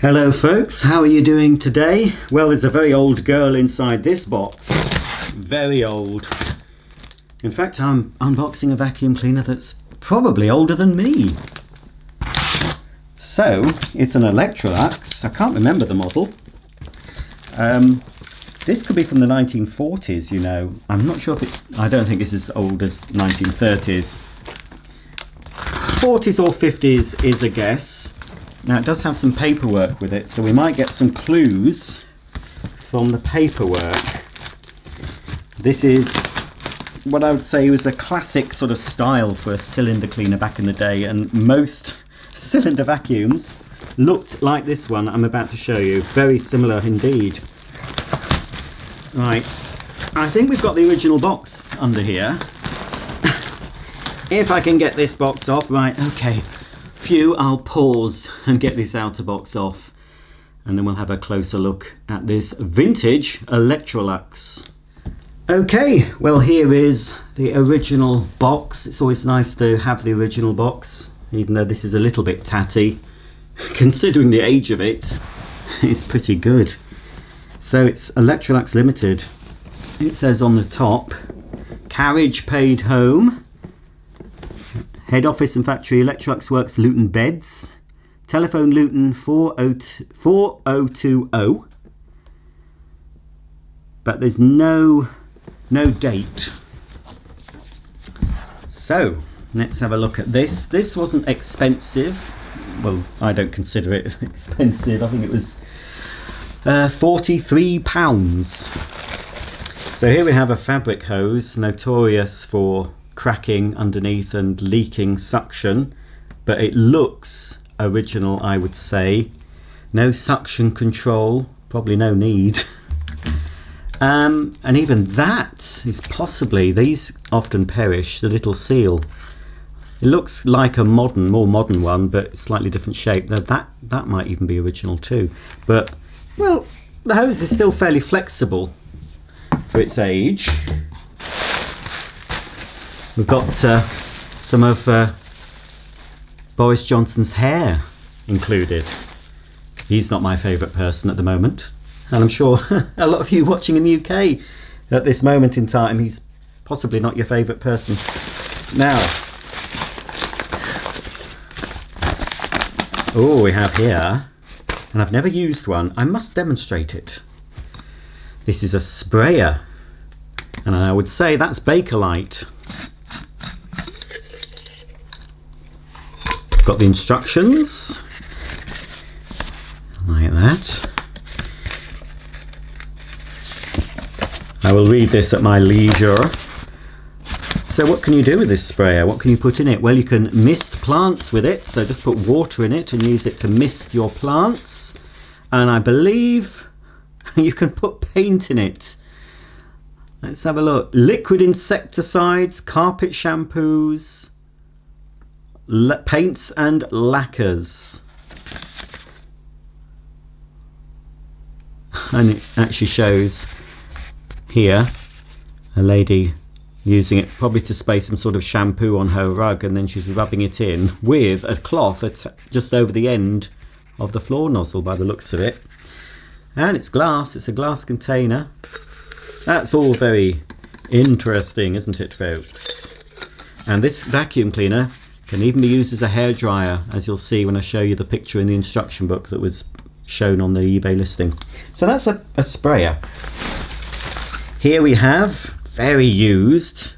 Hello folks, how are you doing today? Well, there's a very old girl inside this box. Very old. In fact, I'm unboxing a vacuum cleaner that's probably older than me. So, it's an Electrolux. I can't remember the model. Um, this could be from the 1940s, you know. I'm not sure if it's... I don't think it's as old as 1930s. 40s or 50s is a guess. Now it does have some paperwork with it, so we might get some clues from the paperwork. This is what I would say was a classic sort of style for a cylinder cleaner back in the day, and most cylinder vacuums looked like this one I'm about to show you. Very similar indeed. Right, I think we've got the original box under here. if I can get this box off, right, okay. Phew, I'll pause and get this outer box off and then we'll have a closer look at this vintage Electrolux. Okay, well here is the original box. It's always nice to have the original box, even though this is a little bit tatty. Considering the age of it, it's pretty good. So it's Electrolux Limited. It says on the top, carriage paid home, Head office and factory Electrolux Works Luton Beds. Telephone Luton 4020. But there's no no date. So let's have a look at this. This wasn't expensive. Well, I don't consider it expensive. I think it was uh, 43 pounds. So here we have a fabric hose, notorious for cracking underneath and leaking suction but it looks original I would say. No suction control probably no need. Um, and even that is possibly these often perish the little seal. It looks like a modern more modern one but slightly different shape. Now that that might even be original too. But well the hose is still fairly flexible for its age We've got uh, some of uh, Boris Johnson's hair included. He's not my favourite person at the moment. And I'm sure a lot of you watching in the UK at this moment in time, he's possibly not your favourite person. Now, oh, we have here, and I've never used one. I must demonstrate it. This is a sprayer, and I would say that's Bakelite. Got the instructions like that. I will read this at my leisure. So what can you do with this sprayer? What can you put in it? Well, you can mist plants with it. So just put water in it and use it to mist your plants. And I believe you can put paint in it. Let's have a look. Liquid insecticides, carpet shampoos, paints and lacquers. And it actually shows here a lady using it probably to spray some sort of shampoo on her rug and then she's rubbing it in with a cloth just over the end of the floor nozzle by the looks of it. And it's glass, it's a glass container. That's all very interesting, isn't it, folks? And this vacuum cleaner can even be used as a hair dryer, as you'll see when I show you the picture in the instruction book that was shown on the eBay listing. So that's a, a sprayer. Here we have, very used,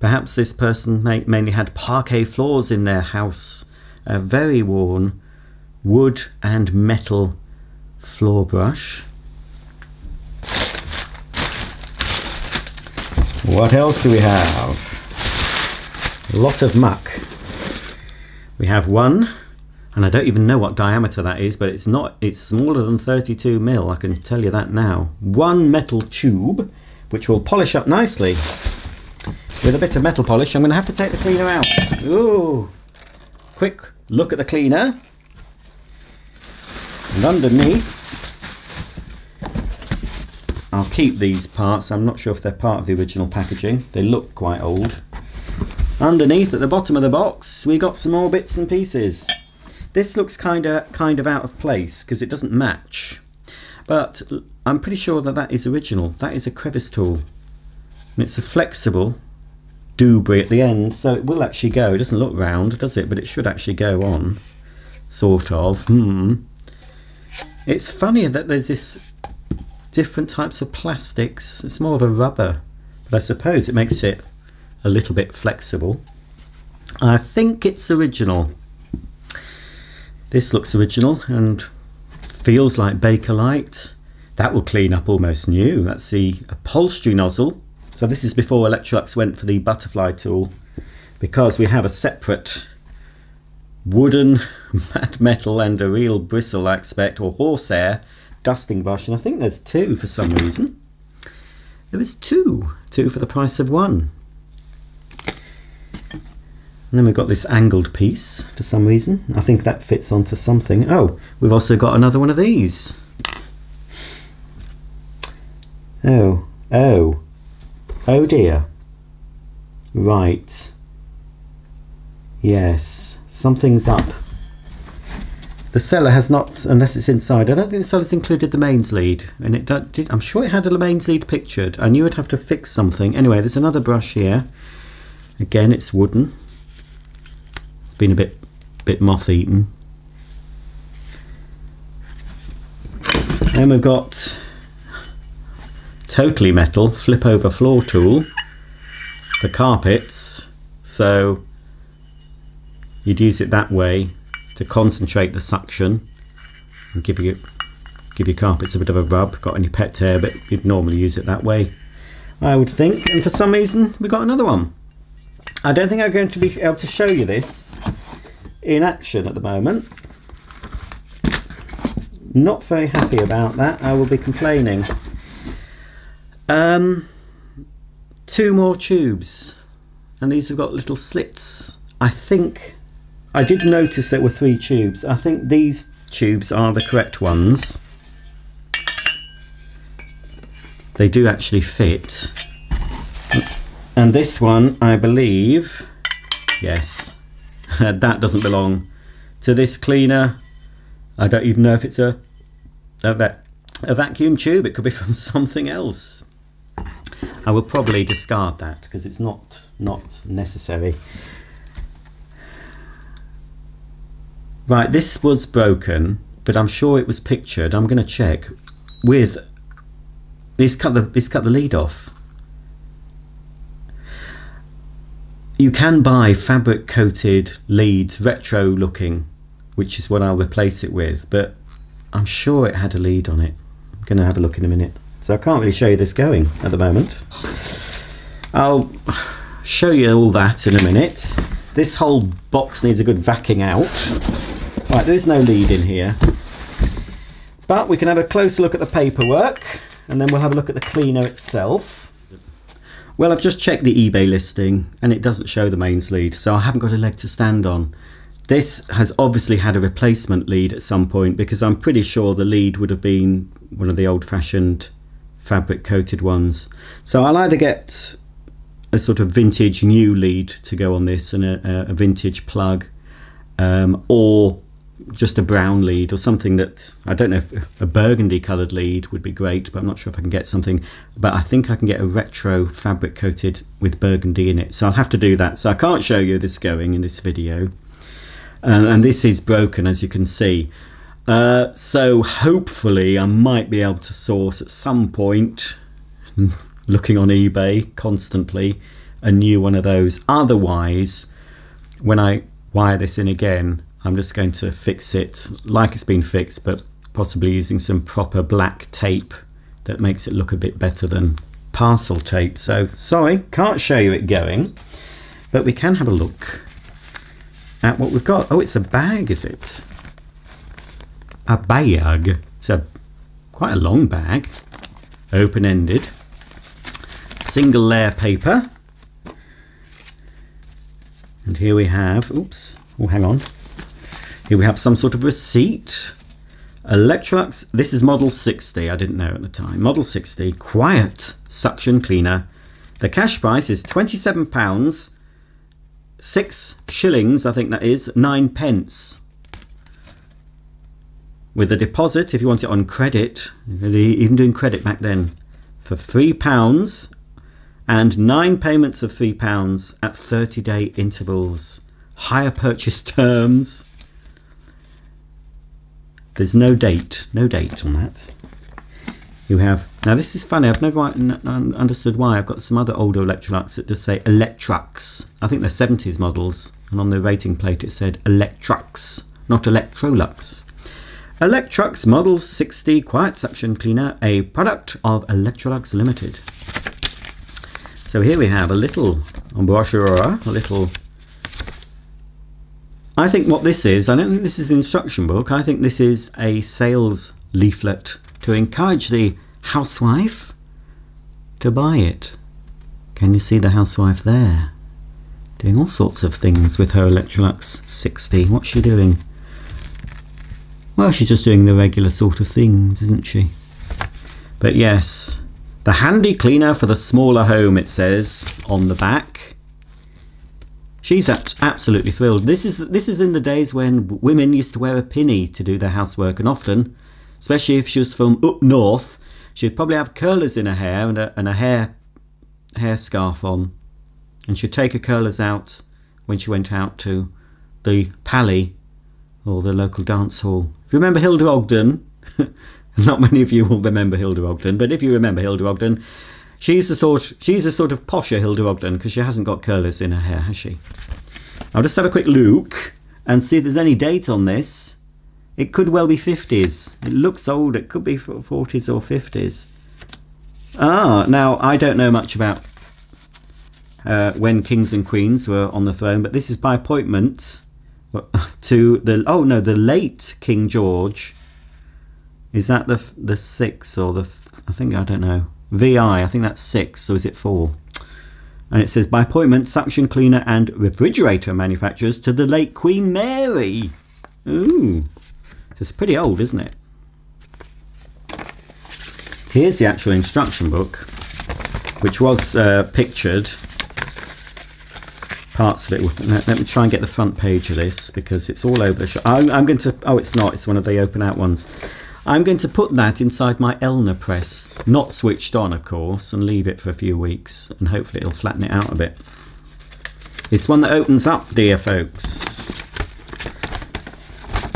perhaps this person may, mainly had parquet floors in their house, a very worn wood and metal floor brush. What else do we have? A lot of muck. We have one, and I don't even know what diameter that is, but it's not, it's smaller than 32 mil, I can tell you that now. One metal tube, which will polish up nicely. With a bit of metal polish, I'm going to have to take the cleaner out. Ooh! Quick look at the cleaner. And underneath, I'll keep these parts. I'm not sure if they're part of the original packaging. They look quite old. Underneath at the bottom of the box we got some more bits and pieces. This looks kind of kind of out of place because it doesn't match. But I'm pretty sure that that is original. That is a crevice tool. And it's a flexible doobry at the end, so it will actually go. It doesn't look round, does it? But it should actually go on. Sort of. Hmm. It's funny that there's this different types of plastics. It's more of a rubber, but I suppose it makes it a little bit flexible. I think it's original. This looks original and feels like Bakelite. That will clean up almost new. That's the upholstery nozzle. So this is before Electrolux went for the butterfly tool because we have a separate wooden matte metal and a real bristle I expect or horsehair dusting brush and I think there's two for some reason. There is two, two for the price of one. And then we've got this angled piece for some reason. I think that fits onto something. Oh, we've also got another one of these. Oh, oh, oh dear. Right. Yes, something's up. The seller has not, unless it's inside. I don't think the seller's included the mains lead, and it did. I'm sure it had a mains lead pictured. I knew I'd have to fix something. Anyway, there's another brush here. Again, it's wooden. It's been a bit, bit moth-eaten. Then we've got totally metal flip over floor tool for carpets. So you'd use it that way to concentrate the suction and give you give your carpets a bit of a rub. Got any pet hair, but you'd normally use it that way, I would think. And for some reason, we got another one. I don't think I'm going to be able to show you this in action at the moment. Not very happy about that. I will be complaining. Um, two more tubes, and these have got little slits. I think I did notice there were three tubes. I think these tubes are the correct ones. They do actually fit. And this one, I believe, yes, that doesn't belong to this cleaner. I don't even know if it's a, a, a vacuum tube. It could be from something else. I will probably discard that because it's not not necessary. Right, this was broken, but I'm sure it was pictured. I'm going to check with. He's cut the he's cut the lead off. You can buy fabric coated leads, retro looking, which is what I'll replace it with. But I'm sure it had a lead on it. I'm going to have a look in a minute. So I can't really show you this going at the moment. I'll show you all that in a minute. This whole box needs a good vacuuming out. Right, there's no lead in here. But we can have a closer look at the paperwork and then we'll have a look at the cleaner itself. Well, I've just checked the eBay listing and it doesn't show the mains lead, so I haven't got a leg to stand on. This has obviously had a replacement lead at some point because I'm pretty sure the lead would have been one of the old-fashioned fabric coated ones. So I'll either get a sort of vintage new lead to go on this and a, a vintage plug um, or just a brown lead or something that I don't know if a burgundy coloured lead would be great, but I'm not sure if I can get something. But I think I can get a retro fabric coated with burgundy in it, so I'll have to do that. So I can't show you this going in this video, uh, and this is broken as you can see. Uh, so hopefully I might be able to source at some point, looking on eBay constantly, a new one of those. Otherwise, when I wire this in again, I'm just going to fix it like it's been fixed, but possibly using some proper black tape that makes it look a bit better than parcel tape. So sorry, can't show you it going, but we can have a look at what we've got. Oh, it's a bag, is it? A bag. It's a quite a long bag, open-ended, single layer paper. And here we have, oops, oh hang on, here we have some sort of receipt. Electrolux, this is model 60, I didn't know at the time. Model 60, quiet suction cleaner. The cash price is £27, 6 shillings, I think that is, 9 pence. with a deposit if you want it on credit, even doing credit back then, for £3 and nine payments of £3 at 30 day intervals. Hire purchase terms. There's no date, no date on that. You have, now this is funny, I've never understood why. I've got some other older Electrolux that just say Electrux. I think they're 70s models, and on the rating plate it said Electrux, not Electrolux. Electrux Model 60 Quiet Suction Cleaner, a product of Electrolux Limited. So here we have a little brochure, a little... I think what this is, I don't think this is the instruction book, I think this is a sales leaflet to encourage the housewife to buy it. Can you see the housewife there? Doing all sorts of things with her Electrolux 60. What's she doing? Well, she's just doing the regular sort of things, isn't she? But yes, the handy cleaner for the smaller home, it says on the back. She's absolutely thrilled. This is this is in the days when women used to wear a pinny to do their housework, and often, especially if she was from up north, she'd probably have curlers in her hair and a, and a hair hair scarf on, and she'd take her curlers out when she went out to the pally or the local dance hall If you remember Hilda Ogden, not many of you will remember Hilda Ogden, but if you remember Hilda Ogden, she's a sort she's a sort of posher Hilda Ogden because she hasn't got curlers in her hair, has she? I'll just have a quick look and see if there's any date on this. It could well be 50s. It looks old. It could be 40s or 50s. Ah, now I don't know much about uh, when kings and queens were on the throne, but this is by appointment to the oh no the late King George is that the the six or the I think I don't know VI I think that's six so is it four and it says by appointment suction cleaner and refrigerator manufacturers to the late Queen Mary ooh it's pretty old isn't it here's the actual instruction book which was uh, pictured parts of it. Let, let, me try and get the front page of this because it's all over the shop. I'm, I'm, going to, oh it's not, it's one of the open out ones. I'm going to put that inside my Elna press, not switched on of course, and leave it for a few weeks and hopefully it'll flatten it out a bit. It's one that opens up, dear folks.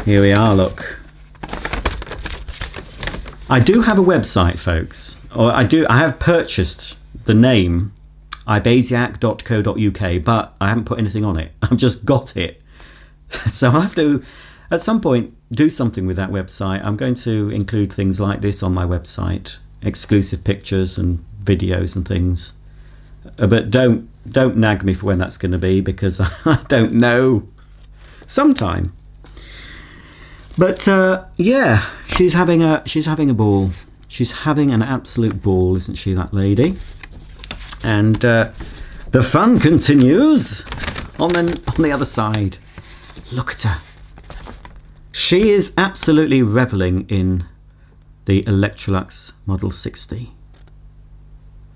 Here we are, look. I do have a website, folks. Or I do. I have purchased the name ibaisaic.co.uk, but I haven't put anything on it. I've just got it. So I'll have to, at some point, do something with that website. I'm going to include things like this on my website, exclusive pictures and videos and things. Uh, but don't don't nag me for when that's going to be because I don't know. Sometime. But uh, yeah, she's having a she's having a ball. She's having an absolute ball, isn't she, that lady? And uh, the fun continues on the, on the other side. Look at her. She is absolutely reveling in the Electrolux Model 60.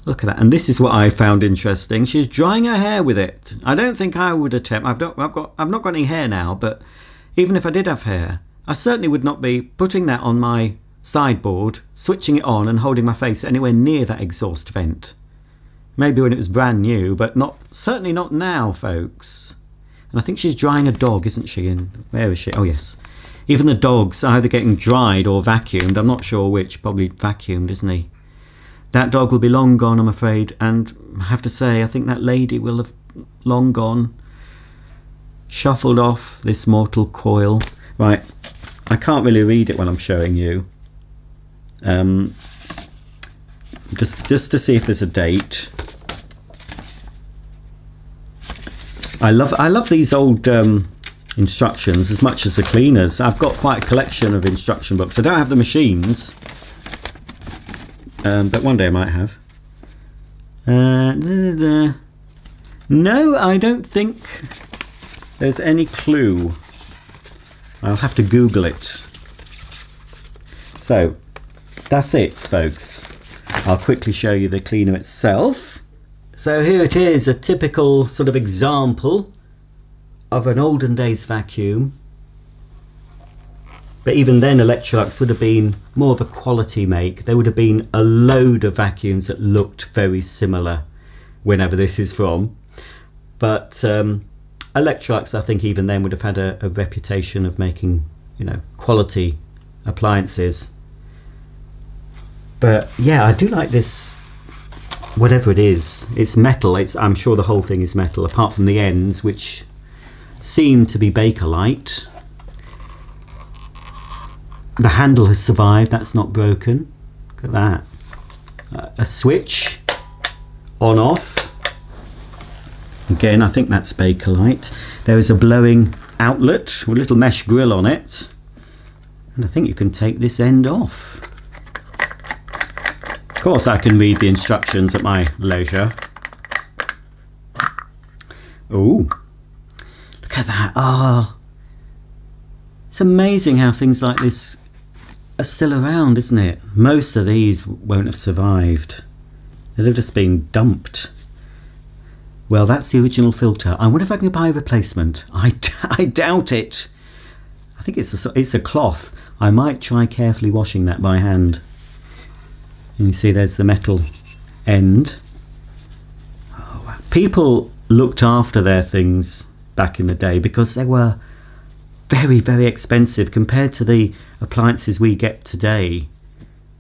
Look at that. And this is what I found interesting. She's drying her hair with it. I don't think I would attempt. I've not, I've got, I've not got any hair now, but even if I did have hair, I certainly would not be putting that on my sideboard, switching it on and holding my face anywhere near that exhaust vent. Maybe when it was brand new, but not certainly not now, folks. And I think she's drying a dog, isn't she? And where is she? Oh, yes. Even the dog's either getting dried or vacuumed. I'm not sure which. Probably vacuumed, isn't he? That dog will be long gone, I'm afraid. And I have to say, I think that lady will have long gone. Shuffled off this mortal coil. Right. I can't really read it when I'm showing you. Um, just just to see if there's a date. I love I love these old um, instructions as much as the cleaners. I've got quite a collection of instruction books. I don't have the machines, um, but one day I might have. Uh, da, da, da. No, I don't think there's any clue. I'll have to Google it. So, that's it, folks. I'll quickly show you the cleaner itself. So here it is, a typical sort of example of an olden days vacuum. But even then, Electrolux would have been more of a quality make. There would have been a load of vacuums that looked very similar whenever this is from. But um, Electrolux, I think, even then would have had a, a reputation of making, you know, quality appliances. But yeah, I do like this. Whatever it is, it's metal. It's I'm sure the whole thing is metal, apart from the ends, which seem to be Bakelite. The handle has survived. That's not broken. Look at that. A switch on off. Again, I think that's Bakelite. There is a blowing outlet with a little mesh grill on it. And I think you can take this end off. Of course, I can read the instructions at my leisure. Oh, look at that. Oh, it's amazing how things like this are still around, isn't it? Most of these won't have survived. They'd have just been dumped. Well, that's the original filter. I wonder if I can buy a replacement. I, I doubt it. I think it's a, it's a cloth. I might try carefully washing that by hand. And you see there's the metal end. Oh, people looked after their things back in the day because they were very, very expensive compared to the appliances we get today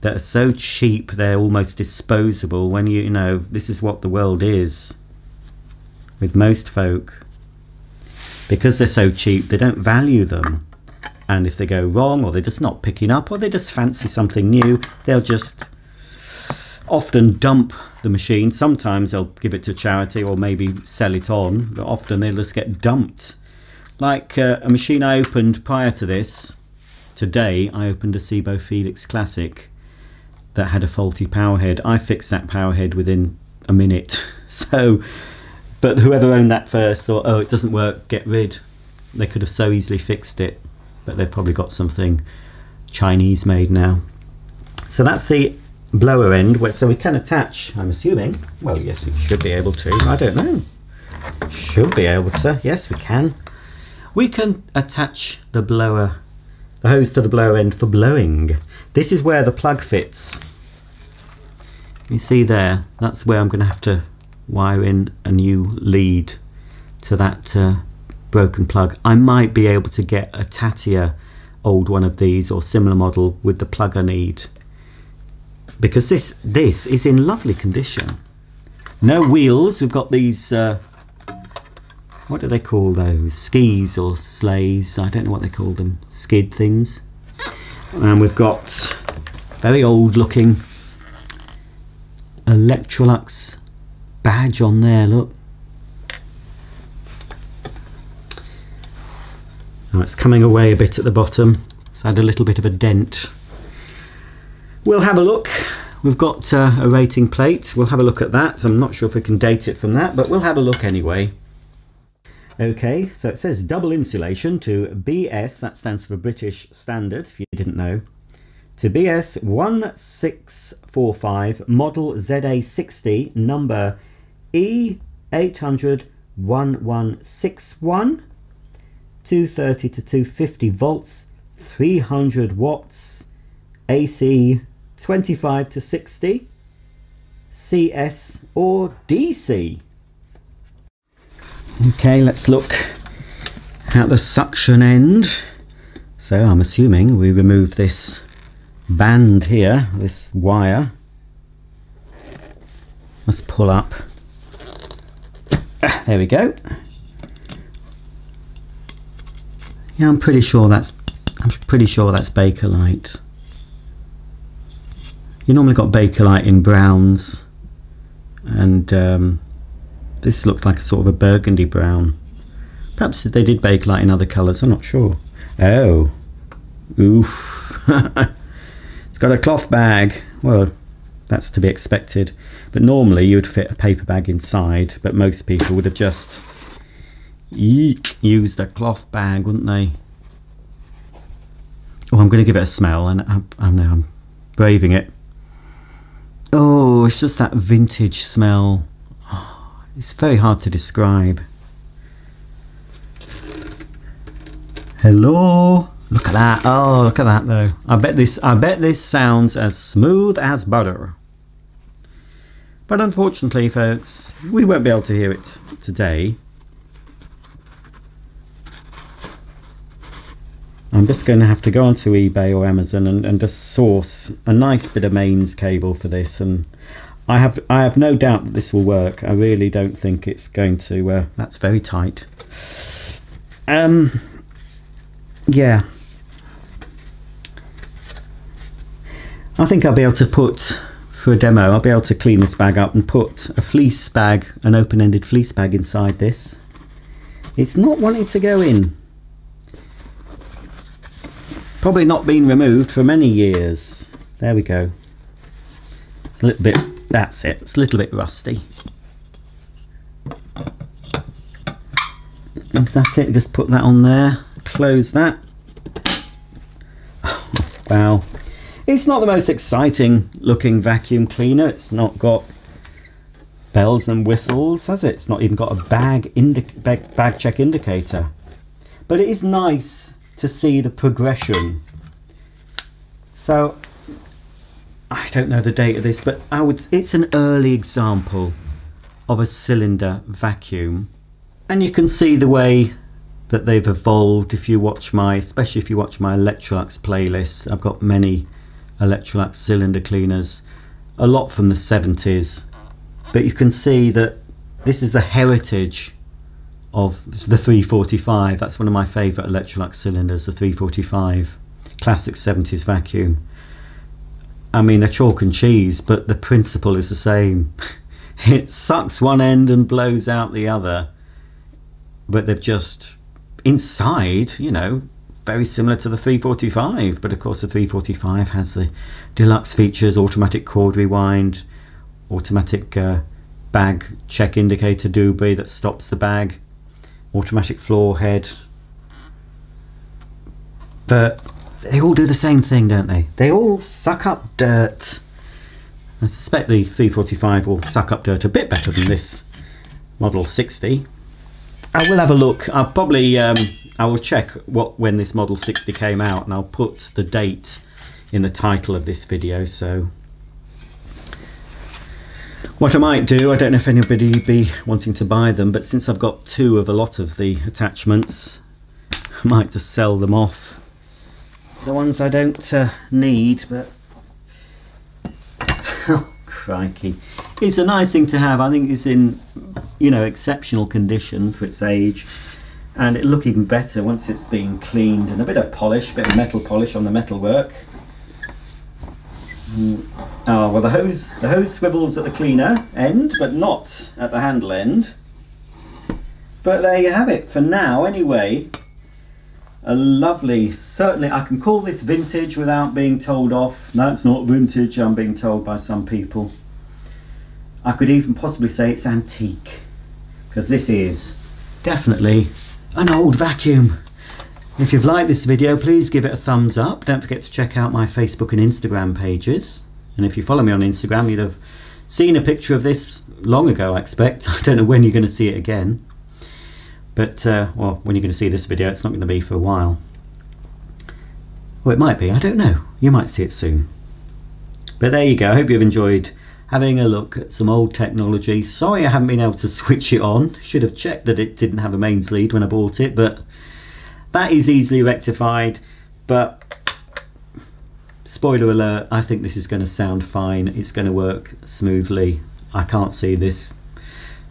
that are so cheap they're almost disposable when you, you know, this is what the world is with most folk. Because they're so cheap, they don't value them. And if they go wrong, or they're just not picking up, or they just fancy something new, they'll just often dump the machine. Sometimes they'll give it to charity or maybe sell it on, but often they'll just get dumped. Like uh, a machine I opened prior to this, today I opened a Sebo Felix Classic that had a faulty power head. I fixed that power head within a minute. So but whoever owned that first thought, oh, it doesn't work, get rid. They could have so easily fixed it, but they've probably got something Chinese made now. So that's the blower end, where so we can attach, I'm assuming, well, yes, it should be able to, I don't know. Should be able to, yes, we can. We can attach the blower, the hose to the blower end for blowing. This is where the plug fits. You see there, that's where I'm going to have to wire in a new lead to that uh, broken plug. I might be able to get a Tatia old one of these or similar model with the plug I need because this this is in lovely condition. No wheels. We've got these. Uh, what do they call those? Skis or sleighs? I don't know what they call them. Skid things. And we've got very old looking Electrolux badge on there, look. Now it's coming away a bit at the bottom. It's had a little bit of a dent. We'll have a look. We've got uh, a rating plate. We'll have a look at that. I'm not sure if we can date it from that, but we'll have a look anyway. Okay, so it says double insulation to BS, that stands for British Standard, if you didn't know, to BS 1645, model ZA60, number E800 1161 230 to 250 volts 300 watts AC 25 to 60 CS or DC okay let's look at the suction end so I'm assuming we remove this band here this wire let's pull up ah, there we go. Yeah, I'm pretty sure that's I'm pretty sure that's Bakelite. You normally got Bakelite in browns, and um, this looks like a sort of a burgundy brown. Perhaps they did Bakelite in other colours. I'm not sure. Oh, oof! it's got a cloth bag. Well, that's to be expected. But normally you would fit a paper bag inside, but most people would have just used a cloth bag, wouldn't they? Oh, I'm going to give it a smell, and I, I know I'm braving it. Oh, it's just that vintage smell. It's very hard to describe. Hello? Look at that. Oh, look at that though. I bet this I bet this sounds as smooth as butter. But unfortunately, folks, we won't be able to hear it today. I'm just going to have to go onto eBay or Amazon and, and just source a nice bit of mains cable for this and I have I have no doubt that this will work. I really don't think it's going to uh, that's very tight. Um yeah. I think I'll be able to put for a demo I'll be able to clean this bag up and put a fleece bag an open-ended fleece bag inside this. It's not wanting to go in Probably not been removed for many years. There we go. It's a little bit, that's it, it's a little bit rusty. Is that it? Just put that on there, close that. Wow. It's not the most exciting looking vacuum cleaner. It's not got bells and whistles, has it? It's not even got a bag, bag, bag check indicator. But it is nice to see the progression. So I don't know the date of this, but I would it's an early example of a cylinder vacuum. And you can see the way that they've evolved if you watch my especially if you watch my Electrolux playlist. I've got many Electrolux cylinder cleaners, a lot from the 70s. But you can see that this is the heritage of the 345. That's one of my favourite Electrolux cylinders, the 345. Classic 70s vacuum. I mean, they're chalk and cheese, but the principle is the same. It sucks one end and blows out the other. But they've just, inside, you know, very similar to the 345. But of course, the 345 has the deluxe features automatic cord rewind, automatic uh, bag check indicator doobie that stops the bag automatic floor head. But they all do the same thing, don't they? They all suck up dirt. I suspect the 345 will suck up dirt a bit better than this Model 60. I will have a look. I'll probably um, I will check what when this Model 60 came out and I'll put the date in the title of this video so what I might do, I don't know if anybody be wanting to buy them, but since I've got two of a lot of the attachments, I might just sell them off. The ones I don't uh, need, but... oh, crikey. It's a nice thing to have. I think it's in, you know, exceptional condition for its age. And it'll look even better once it's been cleaned and a bit of polish, a bit of metal polish on the metalwork. Oh, well the hose, the hose swivels at the cleaner end, but not at the handle end. But there you have it, for now anyway. A lovely, certainly I can call this vintage without being told off. That's not vintage, I'm being told by some people. I could even possibly say it's antique, because this is definitely an old vacuum. If you've liked this video, please give it a thumbs up. Don't forget to check out my Facebook and Instagram pages. And if you follow me on Instagram, you'd have seen a picture of this long ago, I expect. I don't know when you're going to see it again. But, uh, well, when you're going to see this video, it's not going to be for a while. Well, it might be. I don't know. You might see it soon. But there you go. I hope you've enjoyed having a look at some old technology. Sorry I haven't been able to switch it on. Should have checked that it didn't have a mains lead when I bought it, but that is easily rectified, but spoiler alert, I think this is going to sound fine. It's going to work smoothly. I can't see this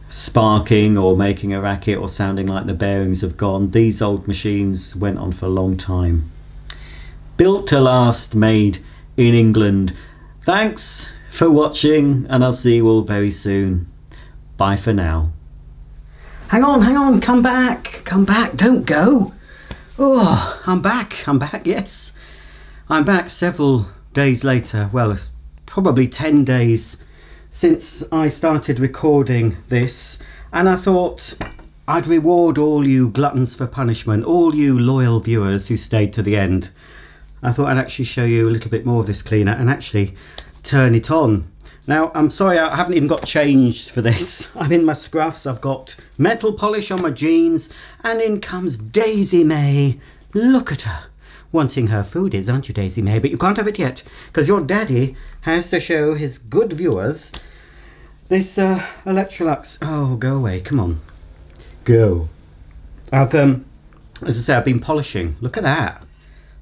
sparking or making a racket or sounding like the bearings have gone. These old machines went on for a long time. Built to last, made in England. Thanks for watching and I'll see you all very soon. Bye for now. Hang on, hang on, come back, come back, don't go. Oh, I'm back. I'm back, yes. I'm back several days later. Well, probably 10 days since I started recording this. And I thought I'd reward all you gluttons for punishment, all you loyal viewers who stayed to the end. I thought I'd actually show you a little bit more of this cleaner and actually turn it on. Now, I'm sorry I haven't even got changed for this. I'm in my scruffs, I've got metal polish on my jeans, and in comes Daisy May. Look at her, wanting her foodies, aren't you, Daisy May? But you can't have it yet, because your daddy has to show his good viewers this uh, Electrolux. Oh, go away, come on. Go. I've, um, as I say, I've been polishing. Look at that.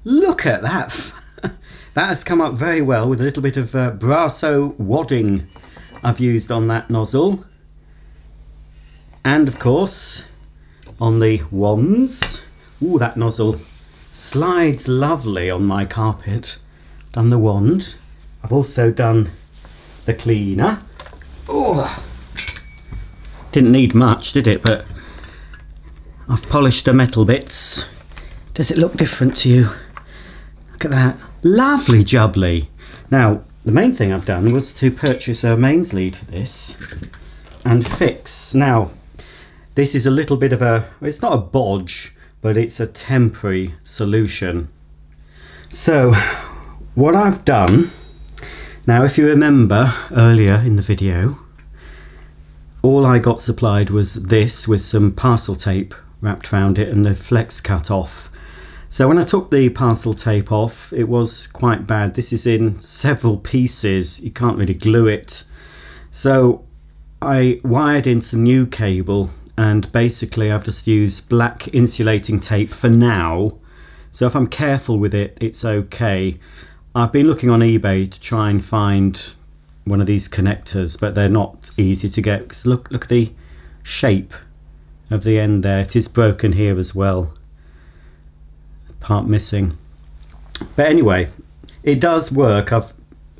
Look at that. that has come up very well with a little bit of uh, Brasso wadding I've used on that nozzle. And of course, on the wands. Ooh, that nozzle slides lovely on my carpet. Done the wand. I've also done the cleaner. Oh, didn't need much, did it? But I've polished the metal bits. Does it look different to you? Look at that. Lovely jubbly. Now, the main thing I've done was to purchase a mains lead for this and fix. Now, this is a little bit of a, it's not a bodge, but it's a temporary solution. So what I've done, now if you remember earlier in the video, all I got supplied was this with some parcel tape wrapped around it and the flex cut off. So when I took the parcel tape off, it was quite bad. This is in several pieces. You can't really glue it. So I wired in some new cable and basically I've just used black insulating tape for now so if I'm careful with it it's okay I've been looking on eBay to try and find one of these connectors but they're not easy to get because look look at the shape of the end there it is broken here as well part missing but anyway it does work I've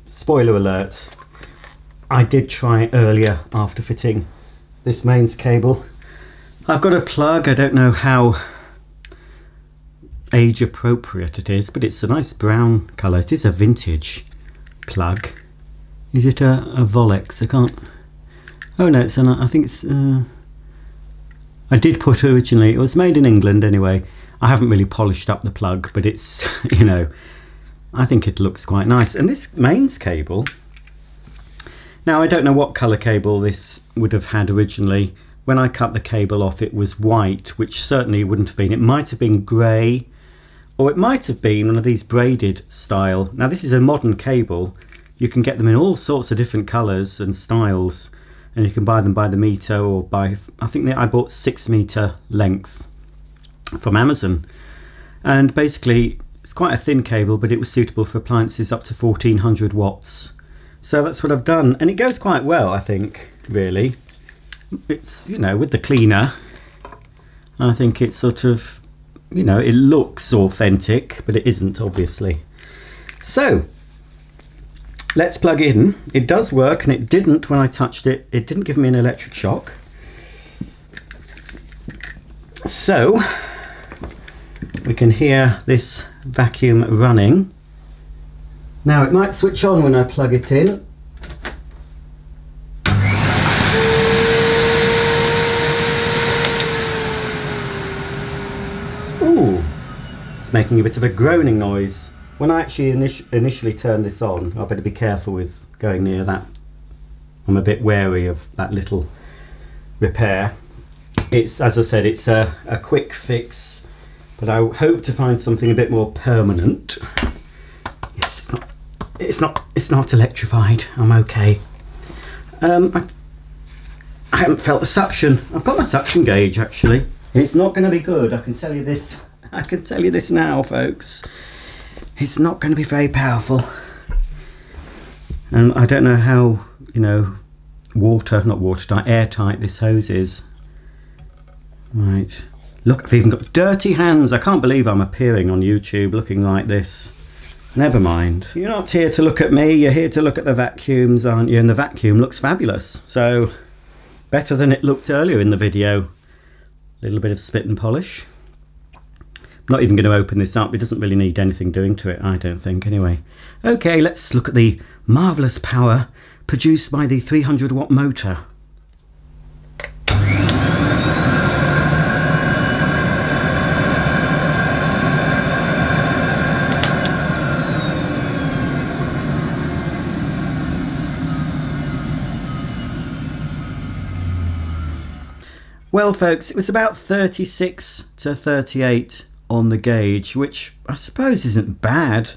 spoiler alert I did try earlier after fitting this mains cable I've got a plug, I don't know how age appropriate it is, but it's a nice brown colour. It is a vintage plug. Is it a, a Volex? I can't... Oh no, it's an, I think it's... Uh, I did put originally, it was made in England anyway. I haven't really polished up the plug, but it's, you know, I think it looks quite nice. And this mains cable, now I don't know what colour cable this would have had originally. When I cut the cable off it was white which certainly wouldn't have been. It might have been grey or it might have been one of these braided style. Now this is a modern cable. You can get them in all sorts of different colours and styles and you can buy them by the meter or by I think I bought six meter length from Amazon. And basically it's quite a thin cable but it was suitable for appliances up to 1400 watts. So that's what I've done and it goes quite well I think really. It's you know with the cleaner I think it's sort of you know it looks authentic but it isn't obviously. So let's plug in. It does work and it didn't when I touched it. It didn't give me an electric shock. So we can hear this vacuum running now it might switch on when I plug it in Ooh, it's making a bit of a groaning noise. When I actually init initially turn this on, I better be careful with going near that. I'm a bit wary of that little repair. It's, as I said, it's a, a quick fix, but I hope to find something a bit more permanent. Yes, it's not, it's not, it's not electrified. I'm okay. Um, I, I haven't felt the suction. I've got my suction gauge actually. It's not going to be good, I can tell you this I can tell you this now, folks. It's not going to be very powerful. And I don't know how, you know, water, not watertight, airtight this hose is. Right. Look, I've even got dirty hands. I can't believe I'm appearing on YouTube looking like this. Never mind. You're not here to look at me, you're here to look at the vacuums, aren't you? And the vacuum looks fabulous. So, better than it looked earlier in the video. A little bit of spit and polish not even going to open this up. It doesn't really need anything doing to it, I don't think, anyway. Okay, let's look at the marvellous power produced by the 300 watt motor. Well folks, it was about 36 to 38 on the gauge, which I suppose isn't bad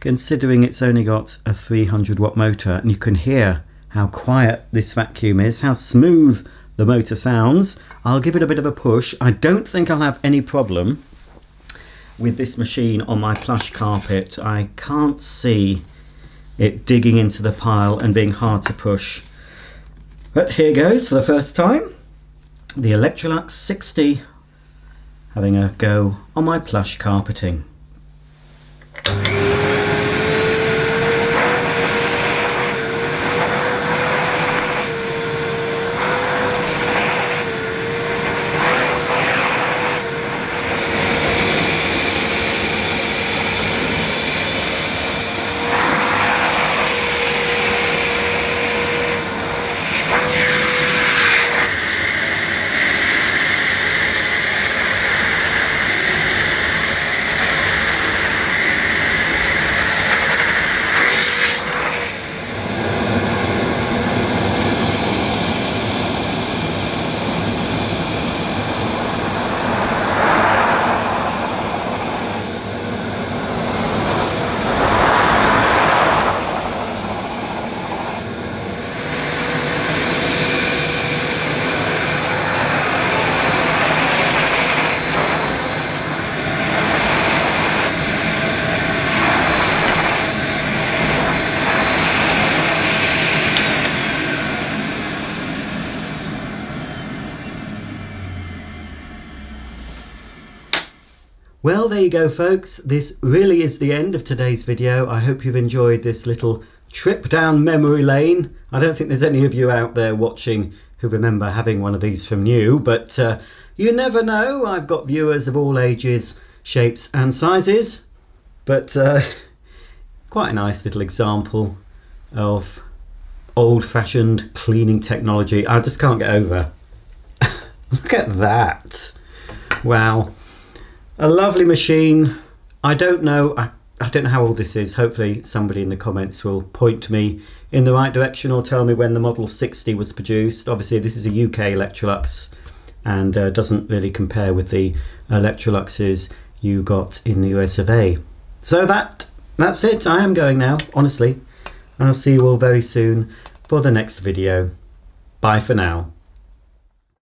considering it's only got a 300 watt motor and you can hear how quiet this vacuum is, how smooth the motor sounds. I'll give it a bit of a push. I don't think I'll have any problem with this machine on my plush carpet. I can't see it digging into the pile and being hard to push. But here goes for the first time. The Electrolux 60 having a go on my plush carpeting. Well, there you go, folks. This really is the end of today's video. I hope you've enjoyed this little trip down memory lane. I don't think there's any of you out there watching who remember having one of these from new, but uh, you never know. I've got viewers of all ages, shapes and sizes, but uh, quite a nice little example of old-fashioned cleaning technology. I just can't get over. Look at that. Wow. A lovely machine. I don't know. I, I don't know how old this is. Hopefully, somebody in the comments will point me in the right direction or tell me when the Model 60 was produced. Obviously, this is a UK Electrolux and uh, doesn't really compare with the Electroluxes you got in the US of A. So that that's it. I am going now, honestly. And I'll see you all very soon for the next video. Bye for now.